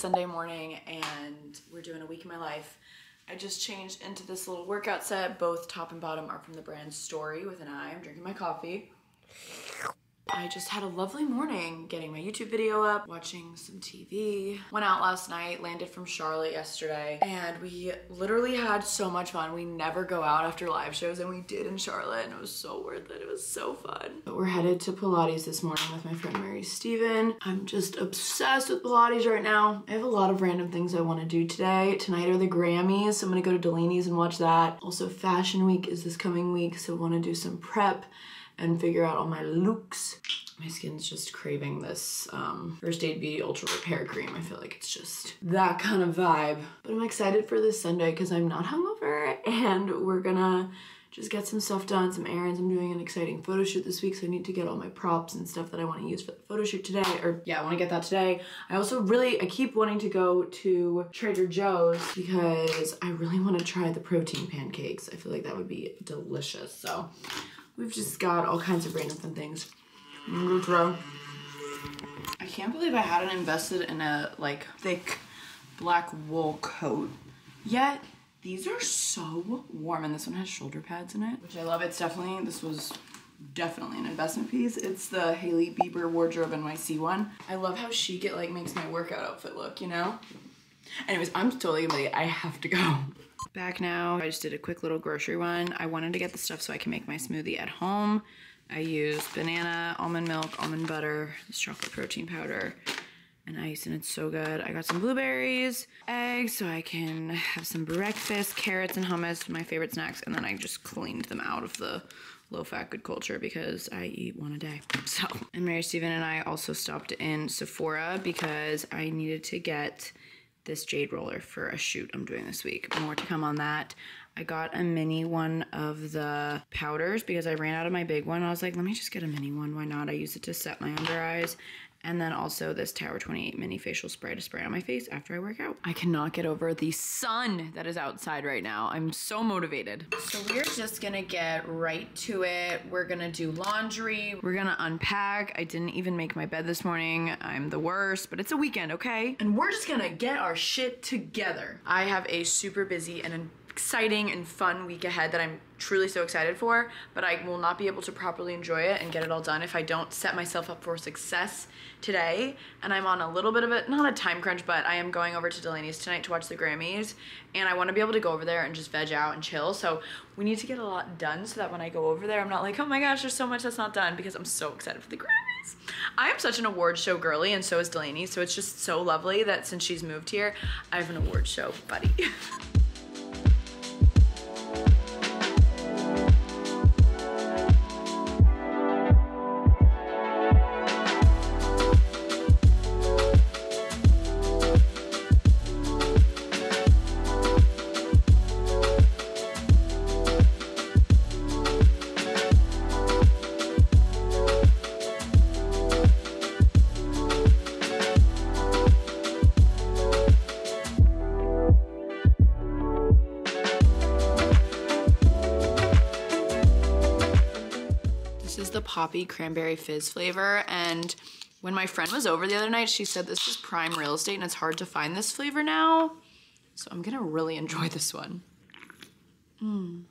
Sunday morning and we're doing a week in my life. I just changed into this little workout set. Both top and bottom are from the brand Story with an I. I'm drinking my coffee. I just had a lovely morning getting my YouTube video up, watching some TV. Went out last night, landed from Charlotte yesterday, and we literally had so much fun. We never go out after live shows, and we did in Charlotte, and it was so worth it. It was so fun. But we're headed to Pilates this morning with my friend Mary Steven. I'm just obsessed with Pilates right now. I have a lot of random things I want to do today. Tonight are the Grammys, so I'm gonna go to Delaney's and watch that. Also, Fashion Week is this coming week, so I want to do some prep and figure out all my looks. My skin's just craving this um, First Aid Beauty Ultra Repair Cream. I feel like it's just that kind of vibe. But I'm excited for this Sunday because I'm not hungover and we're gonna just get some stuff done, some errands. I'm doing an exciting photo shoot this week, so I need to get all my props and stuff that I want to use for the photo shoot today. Or yeah, I want to get that today. I also really, I keep wanting to go to Trader Joe's because I really want to try the protein pancakes. I feel like that would be delicious. So We've just got all kinds of random fun things. I can't believe I hadn't invested in a like thick black wool coat yet. These are so warm and this one has shoulder pads in it, which I love. It's definitely, this was definitely an investment piece. It's the Hailey Bieber wardrobe NYC one. I love how chic it like makes my workout outfit look, you know? Anyways, I'm totally gonna be, I have to go. Back now, I just did a quick little grocery run. I wanted to get the stuff so I can make my smoothie at home. I used banana, almond milk, almond butter, this chocolate protein powder, and ice, and it's so good. I got some blueberries, eggs, so I can have some breakfast, carrots and hummus, my favorite snacks, and then I just cleaned them out of the low-fat good culture because I eat one a day. So, and Mary Steven and I also stopped in Sephora because I needed to get this jade roller for a shoot I'm doing this week. More to come on that. I got a mini one of the powders because I ran out of my big one. I was like, let me just get a mini one. Why not? I use it to set my under eyes and then also this Tower 28 mini facial spray to spray on my face after I work out. I cannot get over the sun that is outside right now. I'm so motivated. So we're just gonna get right to it. We're gonna do laundry. We're gonna unpack. I didn't even make my bed this morning. I'm the worst, but it's a weekend, okay? And we're just gonna get our shit together. I have a super busy and exciting and fun week ahead that I'm truly so excited for, but I will not be able to properly enjoy it and get it all done if I don't set myself up for success today. And I'm on a little bit of a, not a time crunch, but I am going over to Delaney's tonight to watch the Grammys. And I want to be able to go over there and just veg out and chill. So we need to get a lot done so that when I go over there, I'm not like, oh my gosh, there's so much that's not done because I'm so excited for the Grammys. I am such an award show girly and so is Delaney. So it's just so lovely that since she's moved here, I have an award show buddy. poppy cranberry fizz flavor. And when my friend was over the other night, she said this is prime real estate and it's hard to find this flavor now. So I'm gonna really enjoy this one. Mmm.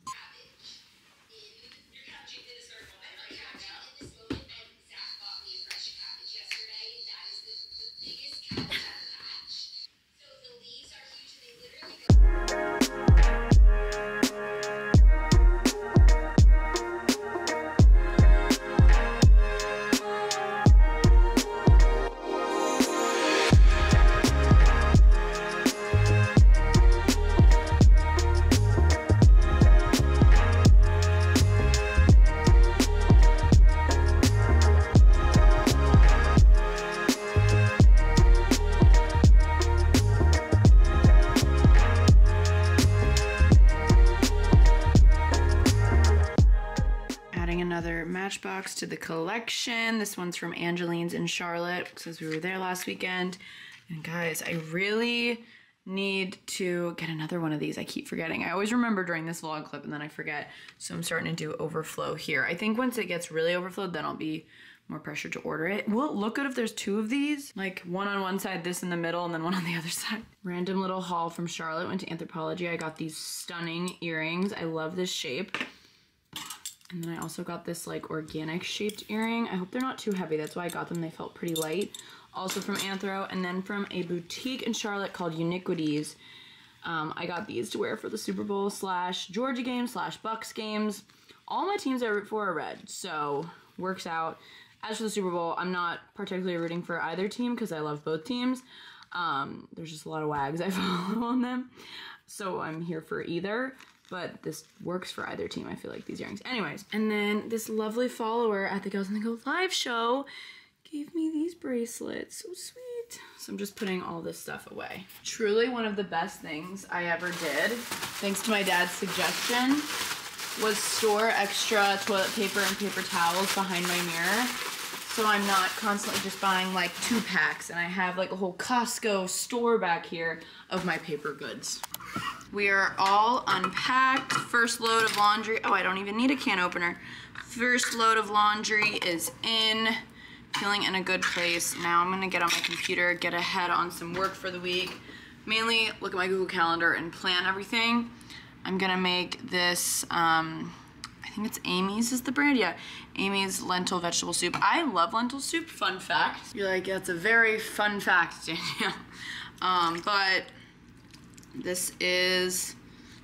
To the collection. This one's from Angeline's in Charlotte because we were there last weekend. And guys, I really need to get another one of these. I keep forgetting. I always remember during this vlog clip and then I forget. So I'm starting to do overflow here. I think once it gets really overflowed, then I'll be more pressure to order it. Will it look good if there's two of these? Like one on one side, this in the middle, and then one on the other side. Random little haul from Charlotte. Went to Anthropologie. I got these stunning earrings. I love this shape. And then I also got this like organic shaped earring. I hope they're not too heavy. That's why I got them. They felt pretty light. Also from Anthro. And then from a boutique in Charlotte called Uniquities. Um, I got these to wear for the Super Bowl slash Georgia game slash Bucks games. All my teams I root for are red. So works out. As for the Super Bowl, I'm not particularly rooting for either team because I love both teams. Um, there's just a lot of wags I follow on them. So I'm here for either but this works for either team. I feel like these earrings. Anyways, and then this lovely follower at the Girls on the Go live show gave me these bracelets. So sweet. So I'm just putting all this stuff away. Truly one of the best things I ever did, thanks to my dad's suggestion, was store extra toilet paper and paper towels behind my mirror. So I'm not constantly just buying like two packs and I have like a whole Costco store back here of my paper goods. We are all unpacked. First load of laundry. Oh, I don't even need a can opener. First load of laundry is in. Feeling in a good place. Now I'm gonna get on my computer, get ahead on some work for the week. Mainly look at my Google Calendar and plan everything. I'm gonna make this, um, I think it's Amy's is the brand, yeah. Amy's lentil vegetable soup. I love lentil soup, fun fact. You're like, that's a very fun fact, Danielle. Um, but this is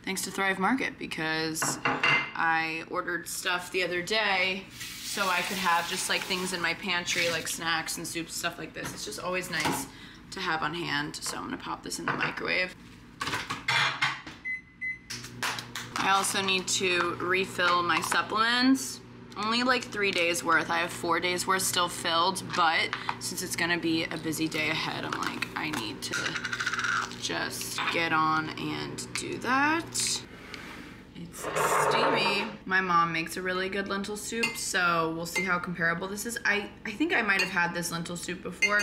thanks to Thrive Market because I ordered stuff the other day so I could have just like things in my pantry like snacks and soups, stuff like this. It's just always nice to have on hand. So I'm gonna pop this in the microwave. I also need to refill my supplements. Only like three days worth. I have four days worth still filled, but since it's gonna be a busy day ahead, I'm like, I need to just get on and do that. It's steamy. My mom makes a really good lentil soup, so we'll see how comparable this is. I, I think I might have had this lentil soup before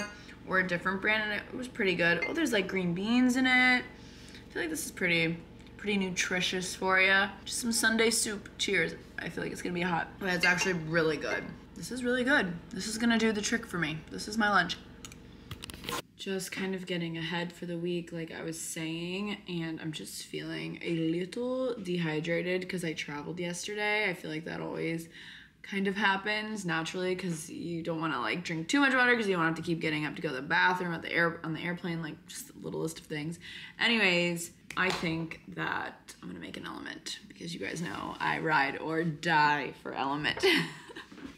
or a different brand and it was pretty good. Oh, there's like green beans in it. I feel like this is pretty pretty nutritious for you. Just some Sunday soup. Cheers. I feel like it's gonna be hot. But it's actually really good. This is really good. This is gonna do the trick for me. This is my lunch just kind of getting ahead for the week, like I was saying, and I'm just feeling a little dehydrated because I traveled yesterday. I feel like that always kind of happens naturally because you don't want to like drink too much water because you don't have to keep getting up to go to the bathroom at the air on the airplane, like just a little list of things. Anyways, I think that I'm gonna make an LMNT because you guys know I ride or die for LMNT.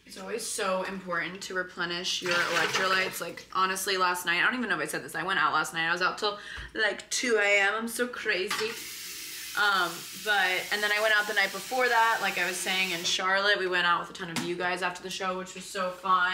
It's always so important to replenish your electrolytes. Like, honestly, last night, I don't even know if I said this. I went out last night. I was out till like 2 a.m. I'm so crazy. Um, but, and then I went out the night before that, like I was saying in Charlotte. We went out with a ton of you guys after the show, which was so fun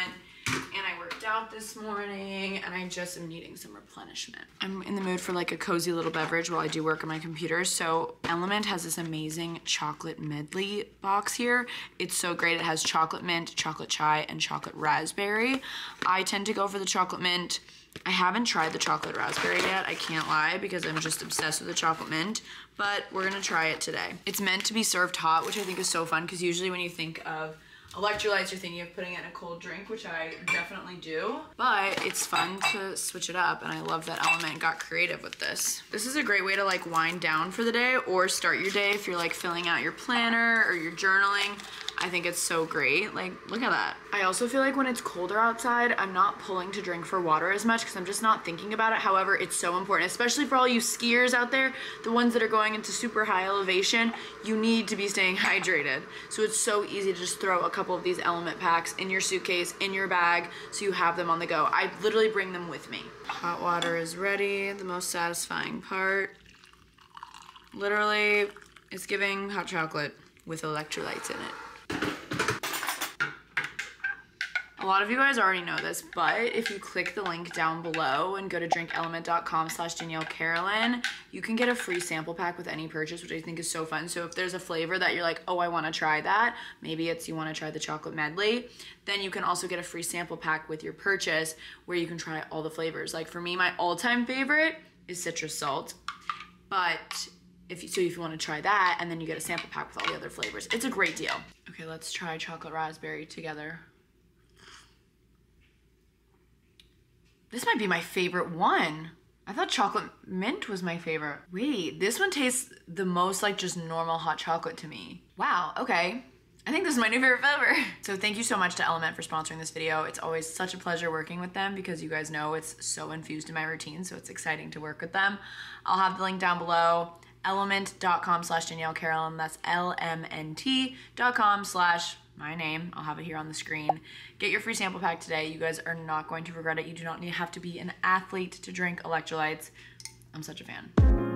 and I worked out this morning and I just am needing some replenishment. I'm in the mood for like a cozy little beverage while I do work on my computer. So LMNT has this amazing chocolate medley box here. It's so great. It has chocolate mint, chocolate chai, and chocolate raspberry. I tend to go for the chocolate mint. I haven't tried the chocolate raspberry yet, I can't lie, because I'm just obsessed with the chocolate mint, but we're gonna try it today. It's meant to be served hot, which I think is so fun, because usually when you think of electrolytes, you're thinking of putting it in a cold drink, which I definitely do. But it's fun to switch it up, and I love that LMNT got creative with this. This is a great way to like wind down for the day or start your day if you're like filling out your planner or your journaling. I think it's so great. Like, look at that. I also feel like when it's colder outside, I'm not pulling to drink for water as much because I'm just not thinking about it. However, it's so important, especially for all you skiers out there, the ones that are going into super high elevation, you need to be staying hydrated. So it's so easy to just throw a couple of these LMNT packs in your suitcase, in your bag, so you have them on the go. I literally bring them with me. Hot water is ready, the most satisfying part. Literally, it's giving hot chocolate with electrolytes in it. A lot of you guys already know this, but if you click the link down below and go to drinklmnt.com slash Danielle Carolan, you can get a free sample pack with any purchase, which I think is so fun. So if there's a flavor that you're like, oh, I want to try that, maybe it's you want to try the chocolate medley, then you can also get a free sample pack with your purchase where you can try all the flavors. Like for me, my all-time favorite is citrus salt, but if you, so if you want to try that and then you get a sample pack with all the other flavors, it's a great deal. Okay, let's try chocolate raspberry together. This might be my favorite one. I thought chocolate mint was my favorite. Wait, this one tastes the most like just normal hot chocolate to me. Wow, okay. I think this is my new favorite flavor. So thank you so much to LMNT for sponsoring this video. It's always such a pleasure working with them because you guys know it's so infused in my routine, so it's exciting to work with them. I'll have the link down below element.com slash Danielle Carolan. That's L-M-N-T.com slash my name. I'll have it here on the screen. Get your free sample pack today. You guys are not going to regret it. You do not need, to have to be an athlete to drink electrolytes. I'm such a fan.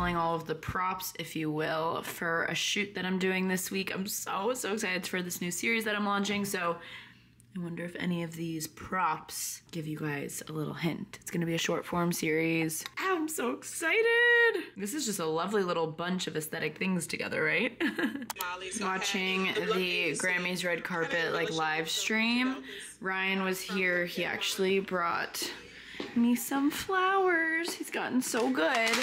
Pulling all of the props, if you will, for a shoot that I'm doing this week. I'm so, so excited for this new series that I'm launching. So I wonder if any of these props give you guys a little hint. It's gonna be a short form series. I'm so excited. This is just a lovely little bunch of aesthetic things together, right? Watching the Grammys red carpet like live stream. Ryan was here. He actually brought me some flowers. He's gotten so good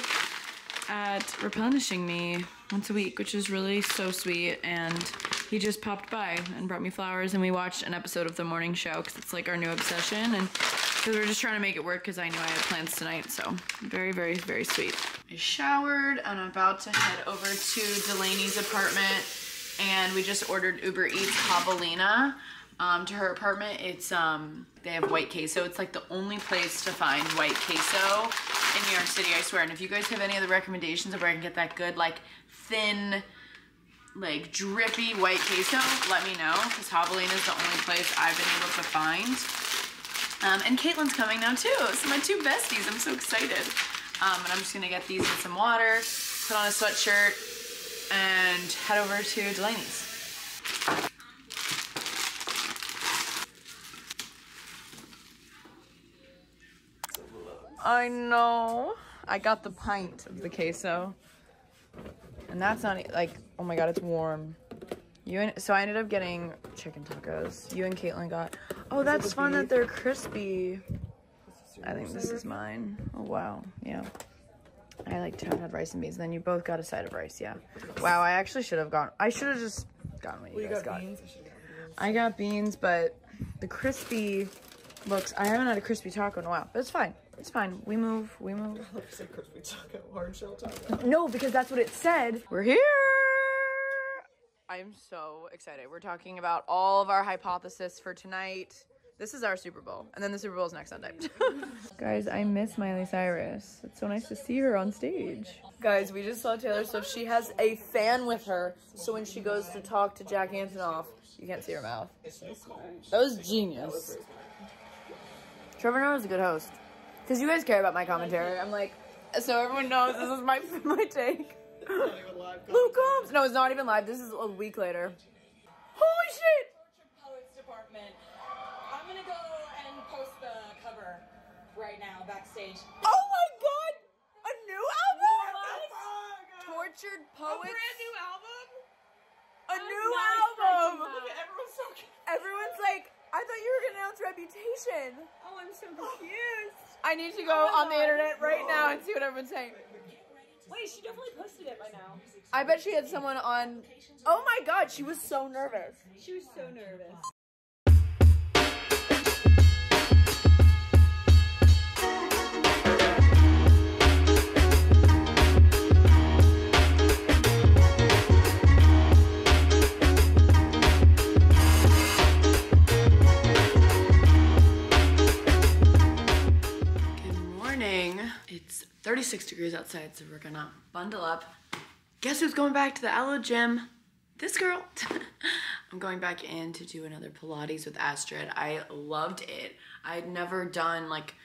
at replenishing me once a week, which is really so sweet. And he just popped by and brought me flowers, and we watched an episode of the morning show because it's like our new obsession. And because we're just trying to make it work because I knew I had plans tonight. So very, very, very sweet. I showered and I'm about to head over to Delaney's apartment. And we just ordered Uber Eats Javelina um, to her apartment. It's um, they have white queso. It's like the only place to find white queso in New York City, I swear. And if you guys have any other recommendations of where I can get that good, like thin, like drippy white queso, let me know. Because Javelina is the only place I've been able to find. Um, and Caitlin's coming now too. So my two besties, I'm so excited. Um, and I'm just gonna get these in some water, put on a sweatshirt, and head over to Delaney's. I know. I got the pint of the queso. And that's not like, oh my god, it's warm. You and so I ended up getting chicken tacos. You and Caitlin got. Oh, that's fun that they're crispy. I think this is mine. Oh wow, yeah. I like to have had rice and beans. And then you both got a side of rice, yeah. Wow, I actually should have gone. I should have just gotten what you Well, you guys got got. beans. I got beans, but the crispy looks. I haven't had a crispy taco in a while, but it's fine. It's fine. We move. We move. I said crispy hard shell taco. No, because that's what it said. We're here. I'm so excited. We're talking about all of our hypothesis for tonight. This is our Super Bowl, and then the Super Bowl is next Sunday. Guys, I miss Miley Cyrus. It's so nice to see her on stage. Guys, we just saw Taylor Swift. She has a fan with her, so when she goes to talk to Jack Antonoff, you can't see her mouth. That was genius. Trevor Noah is a good host. Because you guys care about my commentary. I'm like, so everyone knows this is my my take. Who comes? No, it's not even live. This is a week later. Holy shit! Poets department. I'm gonna go and post the cover right now backstage. Oh my god! A new album? Tortured Poets. A brand new album? A new album. expecting that. Everyone's so cute. Everyone's like, I thought you were gonna announce Reputation. Oh, I'm so confused. I need to go oh on the internet right now and see what everyone's saying. Wait, she definitely posted it by now. I bet she had someone on. Oh my god, she was so nervous. She was so nervous. 36 degrees outside, so we're gonna bundle up. Guess who's going back to the Alo gym? This girl. I'm going back in to do another Pilates with Astrid. I loved it. I'd never done like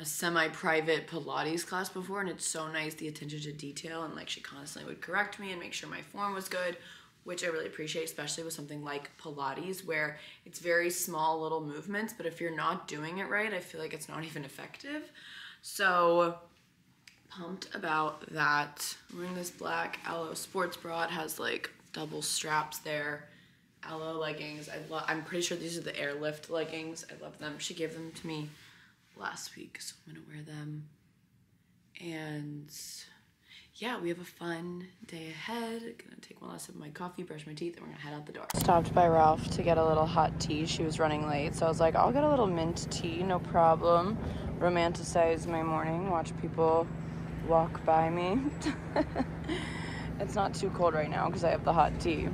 a semi-private Pilates class before, and it's so nice the attention to detail and like she constantly would correct me and make sure my form was good, which I really appreciate, especially with something like Pilates where it's very small little movements, but if you're not doing it right, I feel like it's not even effective. So pumped about that. I'm wearing this black Alo sports bra. It has like double straps there. Alo leggings. I love. I'm pretty sure these are the Airlift leggings. I love them. She gave them to me last week, so I'm gonna wear them. And yeah, we have a fun day ahead. Gonna take one last sip of my coffee, brush my teeth, and we're gonna head out the door. Stopped by Ralph to get a little hot tea. She was running late, so I was like, I'll get a little mint tea, no problem. Romanticize my morning, watch people walk by me. it's not too cold right now because I have the hot tea.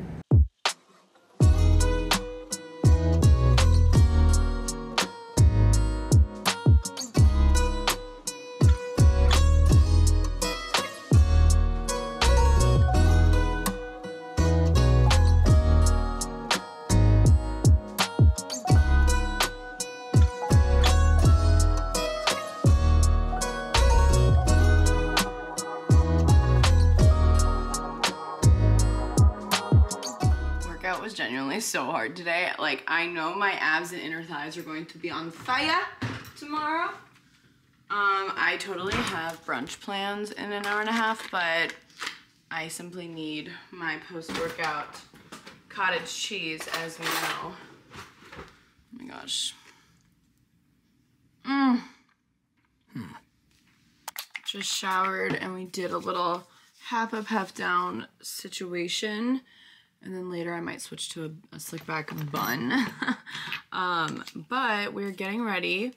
Workout was genuinely so hard today. Like, I know my abs and inner thighs are going to be on fire tomorrow. Um, I totally have brunch plans in an hour and a half, but I simply need my post-workout cottage cheese, as we know. Oh my gosh. Mmm. Just showered and we did a little half up, half down situation. And then later I might switch to a, a slick back bun. um, but we're getting ready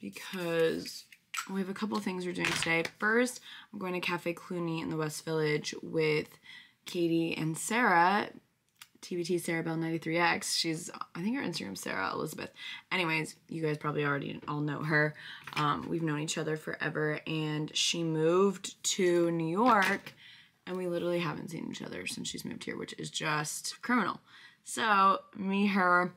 because we have a couple things we're doing today. First, I'm going to Cafe Cluny in the West Village with Katie and Sarah. TBT Sarah Bell 93X. She's, I think her Instagram's Sarah Elizabeth. Anyways, you guys probably already all know her. Um, we've known each other forever, and she moved to New York, and we literally haven't seen each other since she's moved here, which is just criminal. So, me, her,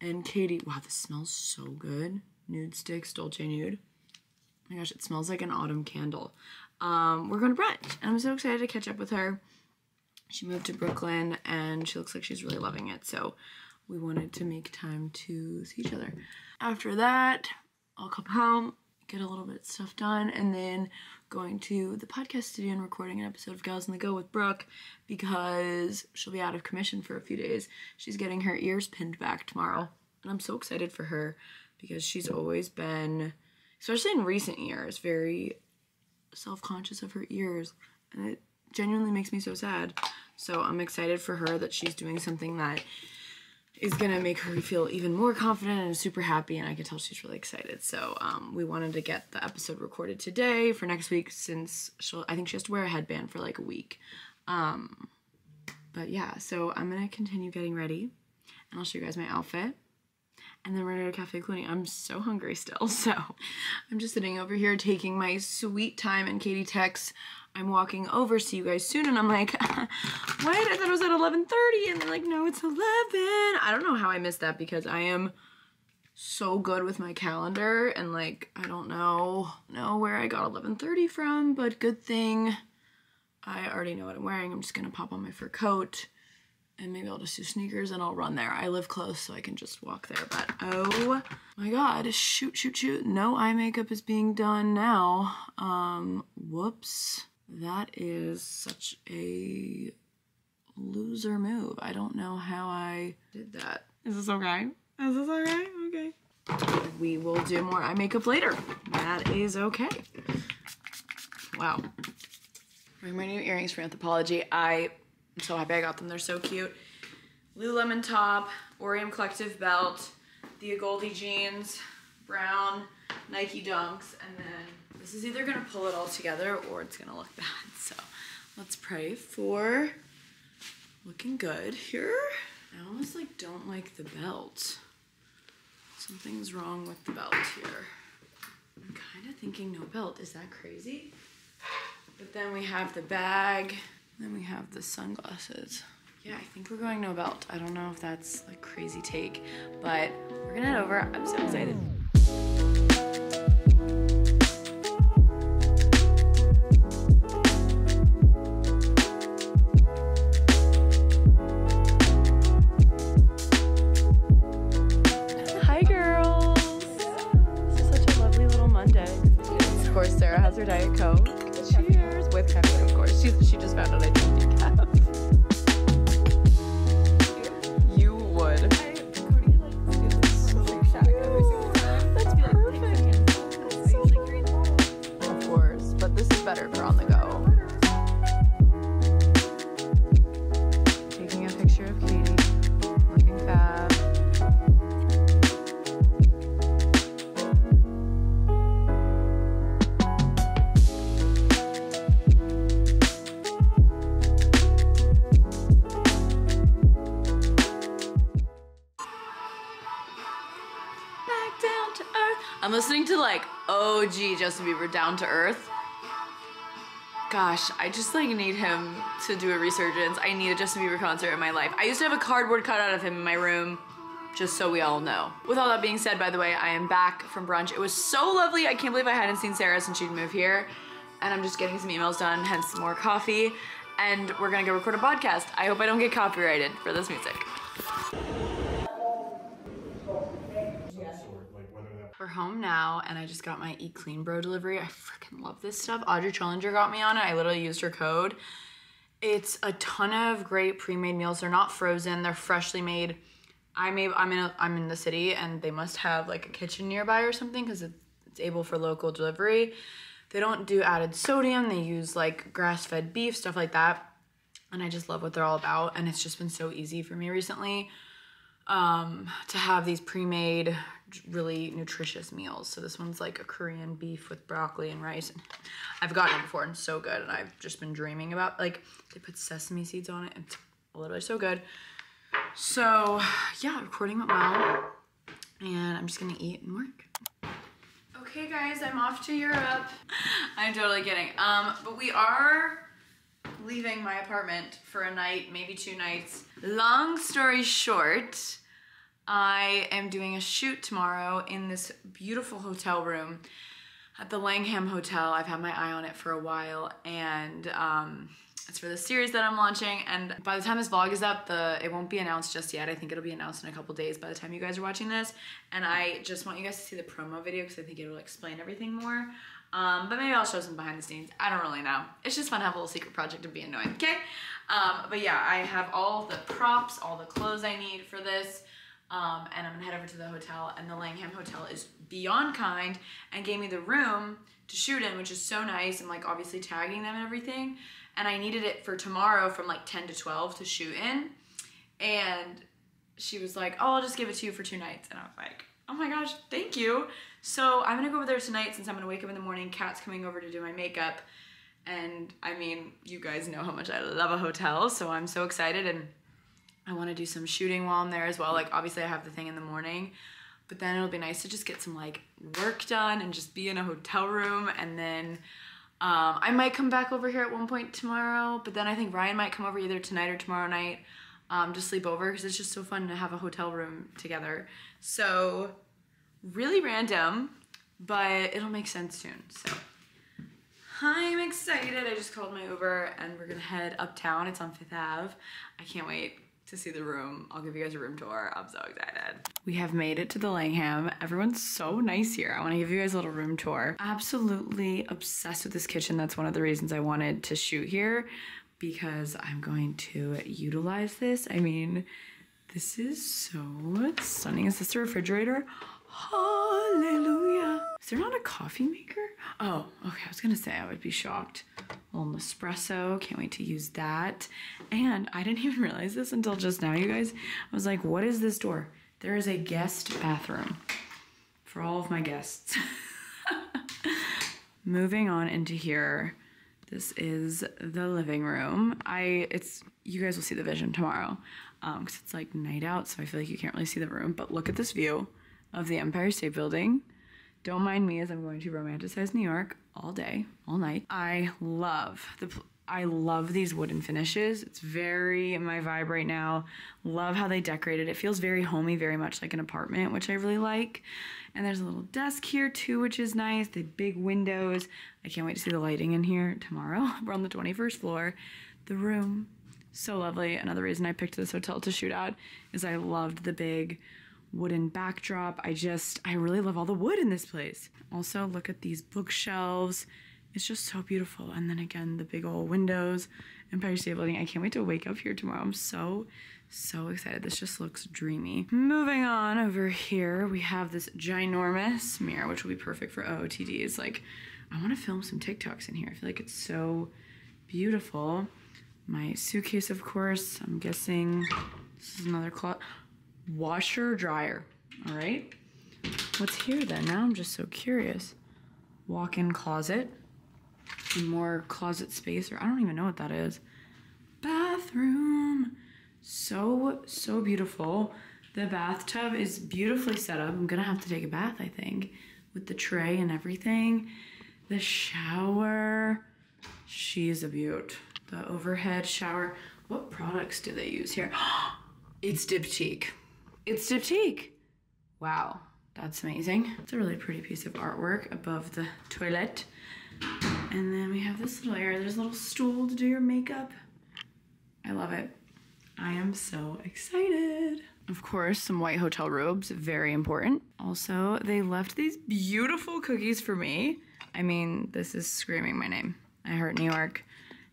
and Katie. Wow, this smells so good. Nudestix, Dolce Nude. Oh my gosh, it smells like an autumn candle. Um, we're going to brunch, and I'm so excited to catch up with her. She moved to Brooklyn and she looks like she's really loving it. So we wanted to make time to see each other. After that, I'll come home, get a little bit of stuff done, and then going to the podcast studio and recording an episode of Gals on the Go with Brooke because she'll be out of commission for a few days. She's getting her ears pinned back tomorrow. And I'm so excited for her because she's always been, especially in recent years, very self conscious of her ears. And it genuinely makes me so sad. So I'm excited for her that she's doing something that is gonna make her feel even more confident and super happy and I can tell she's really excited. So um, we wanted to get the episode recorded today for next week since she'll I think she has to wear a headband for like a week. Um, but yeah, so I'm gonna continue getting ready and I'll show you guys my outfit. And then we're gonna go to Cafe Cluny. I'm so hungry still, so I'm just sitting over here taking my sweet time and Katie texts I'm walking over, see you guys soon. And I'm like, wait, I thought it was at 11.30. And they're like, no, it's 11. I don't know how I missed that because I am so good with my calendar. And like, I don't know, know where I got 11.30 from, but good thing I already know what I'm wearing. I'm just gonna pop on my fur coat and maybe I'll just do sneakers and I'll run there. I live close so I can just walk there. But oh my god, shoot, shoot, shoot. No eye makeup is being done now. Um, whoops. That is such a loser move. I don't know how I did that. Is this okay? Is this okay? Okay. We will do more eye makeup later. That is okay. Wow. Wearing my new earrings for Anthropologie. I am so happy I got them. They're so cute. Lululemon top, Aureum Collective belt, Agolde jeans, brown Nike dunks, and then this is either gonna pull it all together or it's gonna look bad. So let's pray for looking good here. I almost like don't like the belt. Something's wrong with the belt here. I'm kind of thinking no belt. Is that crazy? But then we have the bag. Then we have the sunglasses. Yeah, I think we're going no belt. I don't know if that's a crazy take, but we're gonna head over. I'm so excited. Justin Bieber Down to Earth. Gosh, I just like need him to do a resurgence. I need a Justin Bieber concert in my life. I used to have a cardboard cutout of him in my room, just so we all know. With all that being said, by the way, I am back from brunch. It was so lovely. I can't believe I hadn't seen Sarah since she'd moved here. And I'm just getting some emails done, hence some more coffee. And we're gonna go record a podcast. I hope I don't get copyrighted for this music. We're home now, and I just got my Eat Clean Bro delivery. I freaking love this stuff. Audrey Challenger got me on it. I literally used her code. It's a ton of great pre-made meals. They're not frozen. They're freshly made. I may I'm in a, I'm in the city, and they must have like a kitchen nearby or something because it's, it's able for local delivery. They don't do added sodium. They use like grass-fed beef, stuff like that. And I just love what they're all about. And it's just been so easy for me recently um, to have these pre-made really nutritious meals. So this one's like a Korean beef with broccoli and rice. And I've gotten it before and it's so good. And I've just been dreaming about like they put sesame seeds on it. It's literally so good. So yeah, recording with mom, and I'm just gonna eat and work. Okay, guys, I'm off to Europe. I'm totally kidding. Um, but we are leaving my apartment for a night, maybe two nights. Long story short, I am doing a shoot tomorrow in this beautiful hotel room at the Langham Hotel. I've had my eye on it for a while, and um, it's for the series that I'm launching. And by the time this vlog is up, the it won't be announced just yet. I think it'll be announced in a couple days by the time you guys are watching this. And I just want you guys to see the promo video because I think it'll explain everything more. Um, but maybe I'll show some behind the scenes. I don't really know. It's just fun to have a little secret project and be annoying, okay? Um, but yeah, I have all the props, all the clothes I need for this. Um, and I'm gonna head over to the hotel and the Langham Hotel is beyond kind and gave me the room to shoot in, which is so nice. I'm like obviously tagging them and everything. And I needed it for tomorrow from like 10 to 12 to shoot in. And she was like, oh, I'll just give it to you for two nights. And I was like, oh my gosh, thank you. So I'm gonna go over there tonight since I'm gonna wake up in the morning. Kat's coming over to do my makeup. And I mean, you guys know how much I love a hotel, so I'm so excited and I wanna do some shooting while I'm there as well. Like obviously I have the thing in the morning, but then it'll be nice to just get some like work done and just be in a hotel room and then um, I might come back over here at one point tomorrow, but then I think Ryan might come over either tonight or tomorrow night um, to sleep over because it's just so fun to have a hotel room together. So really random, but it'll make sense soon. So I'm excited. I just called my Uber and we're gonna head uptown. It's on Fifth Ave. I can't wait to see the room. I'll give you guys a room tour. I'm so excited. We have made it to the Langham. Everyone's so nice here. I wanna give you guys a little room tour. Absolutely obsessed with this kitchen. That's one of the reasons I wanted to shoot here because I'm going to utilize this. I mean, this is so stunning. Is this the refrigerator? Hallelujah. Is there not a coffee maker? Oh, okay. I was gonna say I would be shocked. A little Nespresso. Can't wait to use that. And I didn't even realize this until just now, you guys. I was like, what is this door? There is a guest bathroom for all of my guests. Moving on into here. This is the living room. I it's you guys will see the vision tomorrow um because it's like night out, so I feel like you can't really see the room. But look at this view of the Empire State Building. Don't mind me as I'm going to romanticize New York all day, all night. I love the I love these wooden finishes. It's very my vibe right now. Love how they decorated. It feels very homey, very much like an apartment, which I really like. And there's a little desk here too, which is nice. The big windows. I can't wait to see the lighting in here tomorrow. We're on the 21st floor. The room, so lovely. Another reason I picked this hotel to shoot at is I loved the big wooden backdrop. I just, I really love all the wood in this place. Also, look at these bookshelves. It's just so beautiful. And then again, the big old windows, Empire State Building. I can't wait to wake up here tomorrow. I'm so, so excited. This just looks dreamy. Moving on over here, we have this ginormous mirror, which will be perfect for OOTDs. Like, I want to film some TikToks in here. I feel like it's so beautiful. My suitcase, of course. I'm guessing this is another closet. Washer, dryer. All right. What's here then? Now I'm just so curious. Walk-in closet. More closet space, or I don't even know what that is. Bathroom. So, so beautiful. The bathtub is beautifully set up. I'm gonna have to take a bath, I think, with the tray and everything. The shower. She's a beaut. The overhead shower. What products do they use here? it's Diptyque. It's Diptyque. Wow, that's amazing. It's a really pretty piece of artwork above the toilet. And then we have this little area. There's a little stool to do your makeup. I love it. I am so excited. Of course, some white hotel robes, very important. Also, they left these beautiful cookies for me. I mean, this is screaming my name. I heart New York,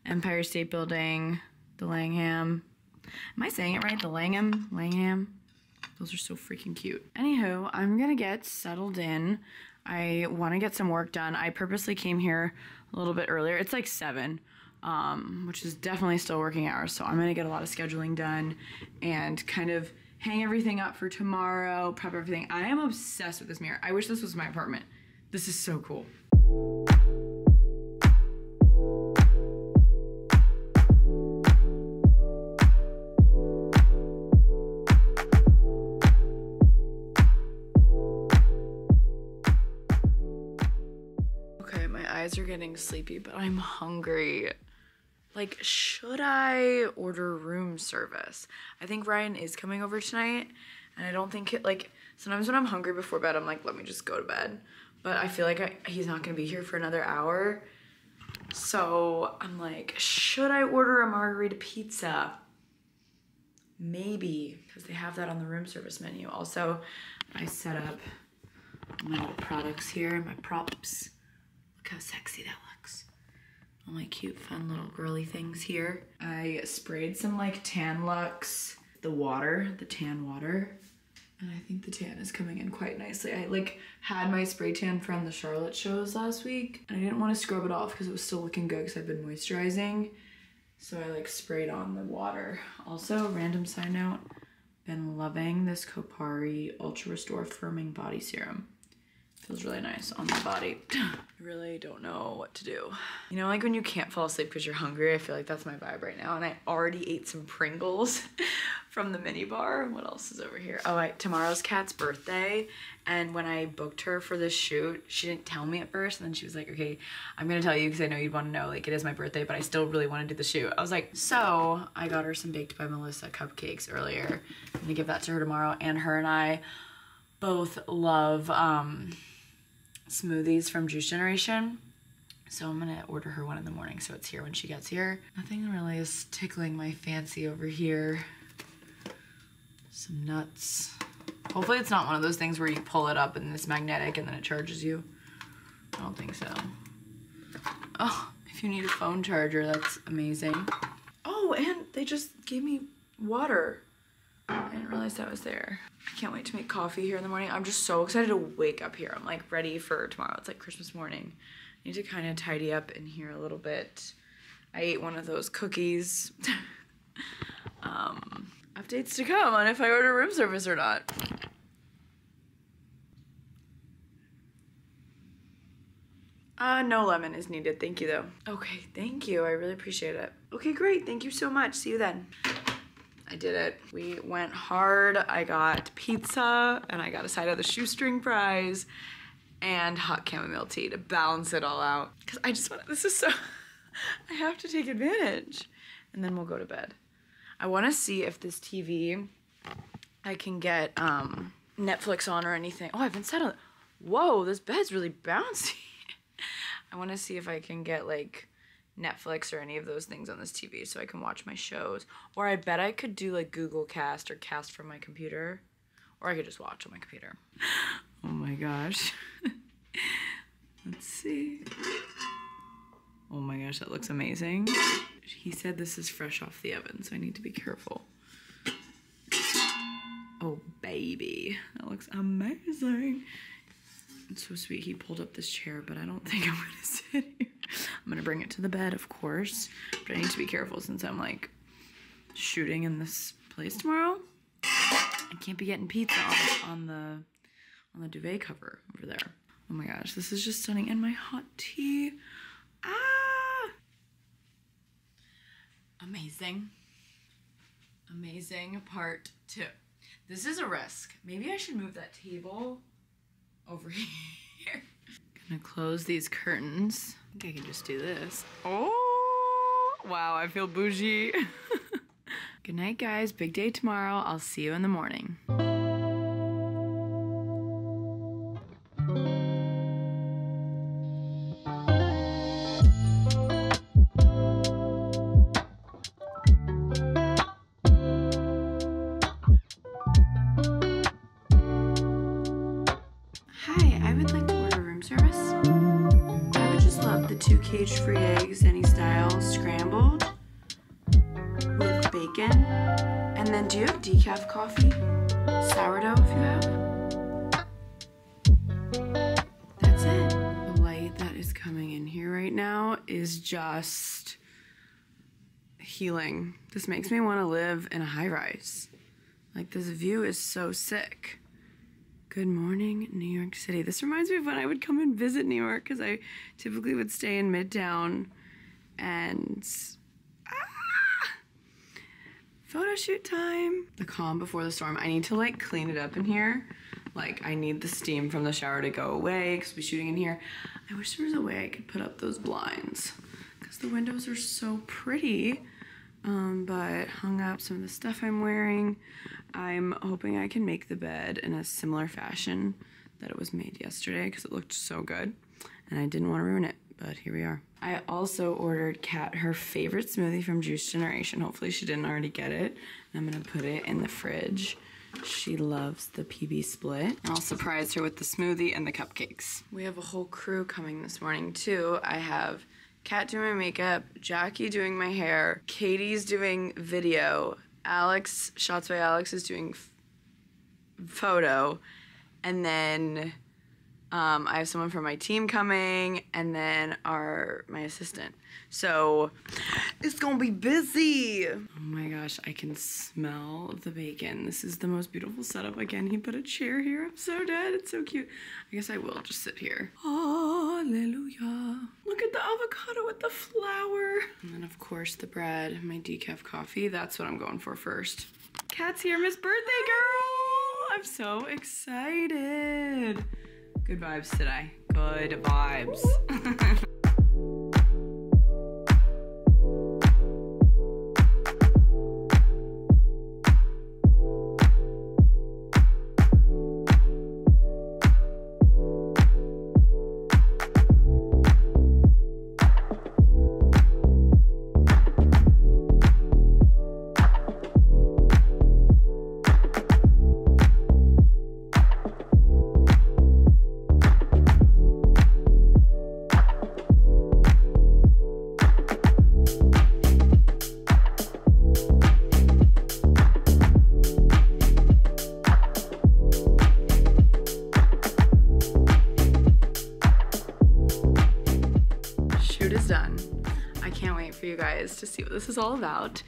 Empire State Building, the Langham. Am I saying it right? The Langham? Langham? Those are so freaking cute. Anywho, I'm gonna get settled in. I wanna get some work done. I purposely came here a little bit earlier. It's like seven, um, which is definitely still working hours. So I'm gonna get a lot of scheduling done and kind of hang everything up for tomorrow, prep everything. I am obsessed with this mirror. I wish this was my apartment. This is so cool. Eyes are getting sleepy, but I'm hungry. Like, should I order room service? I think Ryan is coming over tonight, and I don't think it, like, sometimes when I'm hungry before bed, I'm like, let me just go to bed. But I feel like I, he's not gonna be here for another hour. So I'm like, should I order a margarita pizza? Maybe, because they have that on the room service menu. Also, I set up my products here, my props. Look how sexy that looks. All my cute, fun little girly things here. I sprayed some like Tan-Luxe, the water, the tan water. And I think the tan is coming in quite nicely. I like had my spray tan from the Charlotte shows last week. And I didn't want to scrub it off because it was still looking good because I've been moisturizing. So I like sprayed on the water. Also, random side note, been loving this Kopari Ultra Restore Firming Body Serum. Feels really nice on the body. I really don't know what to do. You know, like when you can't fall asleep because you're hungry, I feel like that's my vibe right now. And I already ate some Pringles from the mini bar. What else is over here? Oh, I, tomorrow's Kat's birthday. And when I booked her for this shoot, she didn't tell me at first. And then she was like, okay, I'm to tell you because I know you'd want to know. Like, it is my birthday, but I still really want to do the shoot. I was like, so I got her some Baked by Melissa cupcakes earlier. I'm to give that to her tomorrow. And her and I both love um, smoothies from Juice Generation. So I'm gonna order her one in the morning so it's here when she gets here. Nothing really is tickling my fancy over here. Some nuts. Hopefully it's not one of those things where you pull it up and it's magnetic and then it charges you. I don't think so. Oh, if you need a phone charger, that's amazing. Oh, and they just gave me water. I didn't realize that was there. I can't wait to make coffee here in the morning. I'm just so excited to wake up here. I'm like ready for tomorrow. It's like Christmas morning. I need to kind of tidy up in here a little bit. I ate one of those cookies. um, updates to come on if I order room service or not. Uh, no lemon is needed. Thank you, though. Okay, thank you. I really appreciate it. Okay, great. Thank you so much. See you then. I did it. We went hard. I got pizza and I got a side of the shoestring fries and hot chamomile tea to balance it all out. Because I just want this is so, I have to take advantage. And then we'll go to bed. I want to see if this TV, I can get um, Netflix on or anything. Oh, I've been settled. Whoa, this bed's really bouncy. I want to see if I can get like Netflix or any of those things on this TV so I can watch my shows. Or I bet I could do like Google Cast or Cast from my computer. Or I could just watch on my computer. Oh my gosh. Let's see. Oh my gosh, that looks amazing. He said this is fresh off the oven, so I need to be careful. Oh baby, that looks amazing. So sweet. He pulled up this chair, but I don't think I'm gonna sit here. I'm gonna bring it to the bed, of course. But I need to be careful since I'm like shooting in this place tomorrow. I can't be getting pizza on, on the on the duvet cover over there. Oh my gosh, this is just stunning. And my hot tea. Ah! Amazing. Amazing part two. This is a risk. Maybe I should move that table over here. Gonna close these curtains. I think I can just do this. Oh, wow, I feel bougie. Good night, guys. Big day tomorrow. I'll see you in the morning. Free eggs, any style, scrambled with bacon. And then do you have decaf coffee? Sourdough if you have. That's it. The light that is coming in here right now is just healing. This makes me want to live in a high rise. Like this view is so sick. Good morning, New York City. This reminds me of when I would come and visit New York because I typically would stay in Midtown and. Ah! Photo shoot time. The calm before the storm. I need to like clean it up in here. Like, I need the steam from the shower to go away because we're shooting in here. I wish there was a way I could put up those blinds because the windows are so pretty. Um, but hung up some of the stuff I'm wearing. I'm hoping I can make the bed in a similar fashion that it was made yesterday because it looked so good and I didn't want to ruin it, but here we are. I also ordered Kat her favorite smoothie from Juice Generation. Hopefully she didn't already get it. I'm gonna put it in the fridge. She loves the PB split. I'll surprise her with the smoothie and the cupcakes. We have a whole crew coming this morning too. I have Kat doing my makeup, Jackie doing my hair, Katie's doing video, Alex, Shots by Alex is doing photo, and then um, I have someone from my team coming, and then our my assistant. So it's gonna be busy. Oh my gosh, I can smell the bacon. This is the most beautiful setup. Again, he put a chair here. I'm so dead. It's so cute. I guess I will just sit here. Hallelujah. Look at the avocado with the flour. And then of course the bread, my decaf coffee. That's what I'm going for first. Kat's here, Miss Birthday Girl. I'm so excited. Good vibes today. Good vibes. see what this is all about.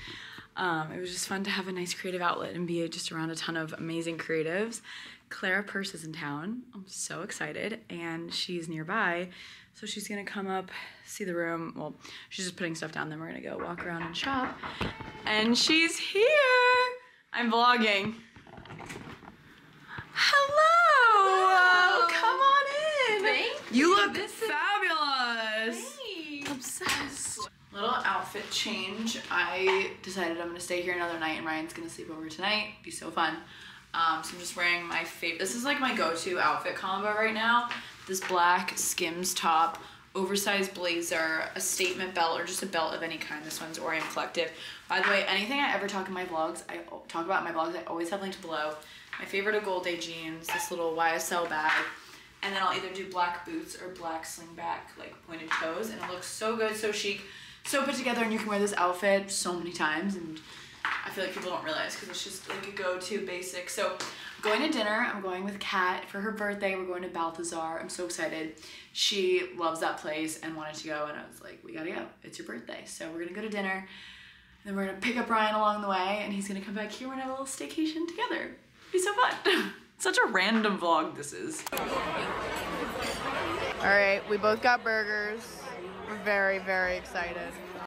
Um, it was just fun to have a nice creative outlet and be just around a ton of amazing creatives. Clara Purse is in town. I'm so excited, and she's nearby, so she's gonna come up, see the room. Well, she's just putting stuff down. Then we're gonna go walk around and shop. And she's here. I'm vlogging. Hello. Come on in. Thank You you. look This fabulous. Little outfit change. I decided I'm gonna stay here another night, and Ryan's gonna sleep over tonight. Be so fun. Um, so I'm just wearing my favorite. This is like my go-to outfit combo right now. This black Skims top, oversized blazer, a statement belt, or just a belt of any kind. This one's Aureum Collective. By the way, anything I ever talk in my vlogs, I talk about in my vlogs. I always have linked below. My favorite Agolde jeans. This little YSL bag. And then I'll either do black boots or black slingback, like pointed toes. And it looks so good, so chic, so put together. And you can wear this outfit so many times and I feel like people don't realize because it's just like a go-to basic. So going to dinner. I'm going with Kat for her birthday. We're going to Balthazar. I'm so excited. She loves that place and wanted to go, and I was like, we gotta go. It's your birthday, so we're gonna go to dinner. And Then we're gonna pick up Ryan along the way, and he's gonna come back here. Gonna have a little staycation together. It'll be so fun. Such a random vlog this is. All right, we both got burgers. Very, very excited.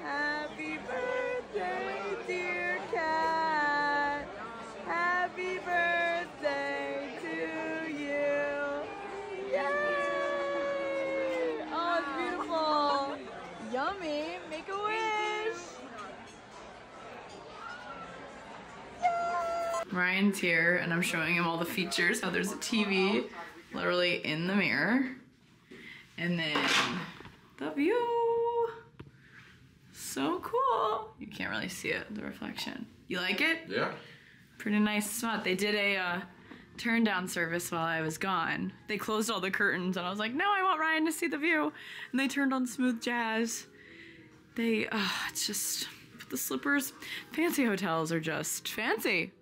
Happy birthday, dear Kat. Happy birthday to you. Yay! Oh, it's beautiful. Yummy. Make a wish. Ryan's here and I'm showing him all the features. So there's a TV literally in the mirror. And then the view. So cool. You can't really see it, the reflection. You like it? Yeah. Pretty nice spot. They did a uh, turn down service while I was gone. They closed all the curtains and I was like, no, I want Ryan to see the view. And they turned on smooth jazz. They, uh, it's just, the slippers, fancy hotels are just fancy.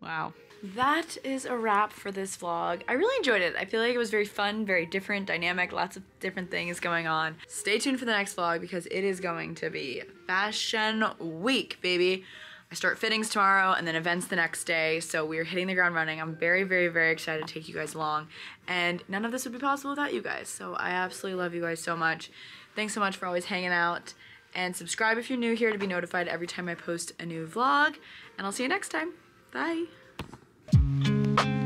Wow. That is a wrap for this vlog. I really enjoyed it. I feel like it was very fun, very different, dynamic, lots of different things going on. Stay tuned for the next vlog because it is going to be fashion week, baby. I start fittings tomorrow and then events the next day, so we're hitting the ground running. I'm very, very, very excited to take you guys along, and none of this would be possible without you guys, so I absolutely love you guys so much. Thanks so much for always hanging out, and subscribe if you're new here to be notified every time I post a new vlog, and I'll see you next time. Bye. Thank you.